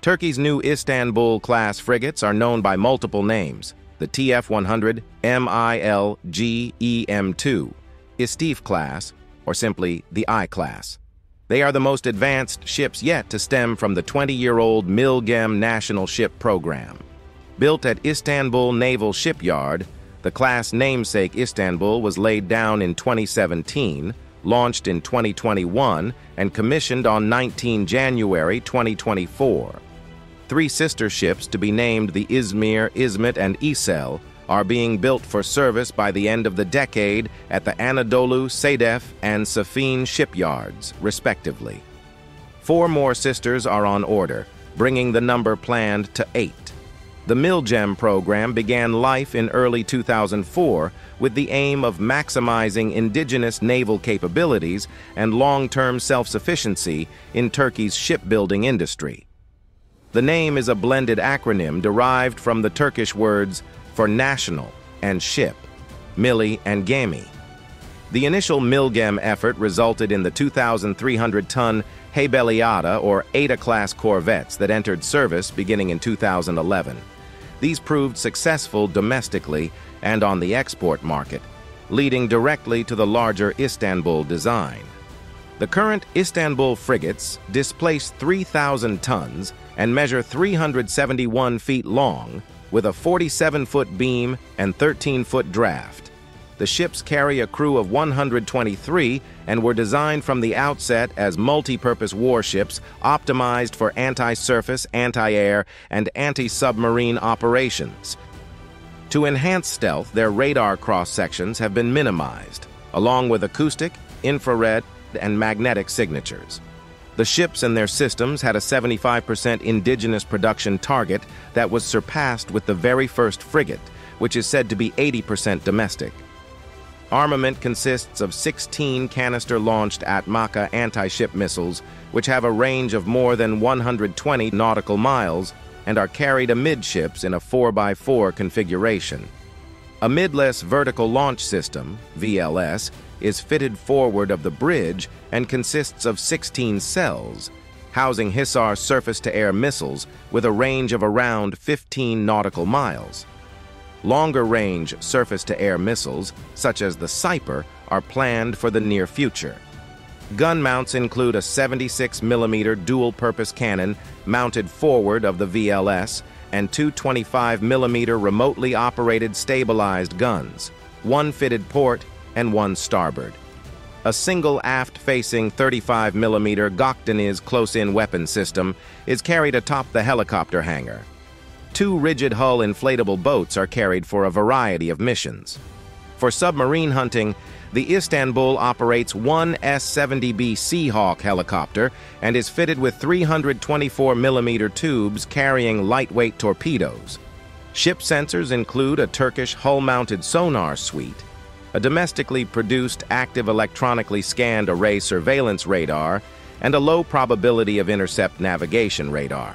Turkey's new Istanbul-class frigates are known by multiple names. The TF-100 MILGEM-2, Istif class, or simply the I-class. They are the most advanced ships yet to stem from the 20-year-old Milgem National Ship Program. Built at Istanbul Naval Shipyard, the class namesake Istanbul was laid down in 2017, launched in 2021, and commissioned on 19 January 2024. Three sister ships to be named the Izmir, Izmit, and Içel are being built for service by the end of the decade at the Anadolu, Sedef, and Sefine shipyards, respectively. Four more sisters are on order, bringing the number planned to eight. The Milgem program began life in early 2004 with the aim of maximizing indigenous naval capabilities and long-term self-sufficiency in Turkey's shipbuilding industry. The name is a blended acronym derived from the Turkish words for national and ship, Milli and Gemi. The initial Milgem effort resulted in the 2,300-ton Heybeliada or Ada-class corvettes that entered service beginning in 2011. These proved successful domestically and on the export market, leading directly to the larger Istanbul design. The current Istanbul frigates displace 3,000 tons and measure 371 feet long with a 47-foot beam and 13-foot draft. The ships carry a crew of 123 and were designed from the outset as multi-purpose warships optimized for anti-surface, anti-air, and anti-submarine operations. To enhance stealth, their radar cross-sections have been minimized, along with acoustic, infrared, and magnetic signatures. The ships and their systems had a 75% indigenous production target that was surpassed with the very first frigate, which is said to be 80% domestic. Armament consists of 16 canister-launched Atmaca anti-ship missiles, which have a range of more than 120 nautical miles and are carried amidships in a 4x4 configuration. A MIDLAS vertical launch system, VLS, is fitted forward of the bridge and consists of 16 cells, housing Hisar surface-to-air missiles with a range of around 15 nautical miles. Longer-range surface-to-air missiles, such as the Siper, are planned for the near future. Gun mounts include a 76mm dual-purpose cannon mounted forward of the VLS and two 25mm remotely operated stabilized guns, one fitted port and one starboard. A single aft-facing 35mm Gökdeniz close-in weapon system is carried atop the helicopter hangar. Two rigid-hull inflatable boats are carried for a variety of missions. For submarine hunting, the Istanbul operates one S-70B Seahawk helicopter and is fitted with 324mm tubes carrying lightweight torpedoes. Ship sensors include a Turkish hull-mounted sonar suite, a domestically produced active electronically scanned array surveillance radar, and a low probability of intercept navigation radar.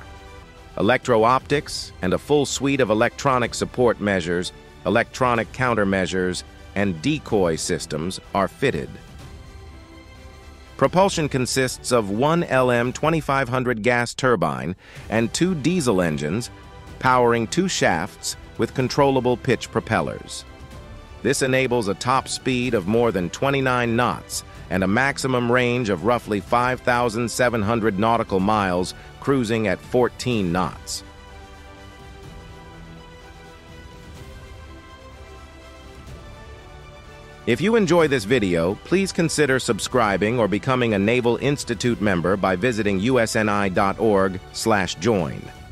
Electro-optics and a full suite of electronic support measures, electronic countermeasures, and decoy systems are fitted. Propulsion consists of one LM 2500 gas turbine and two diesel engines powering two shafts with controllable pitch propellers. This enables a top speed of more than 29 knots and a maximum range of roughly 5,700 nautical miles cruising at 14 knots. If you enjoy this video, please consider subscribing or becoming a Naval Institute member by visiting usni.org/join.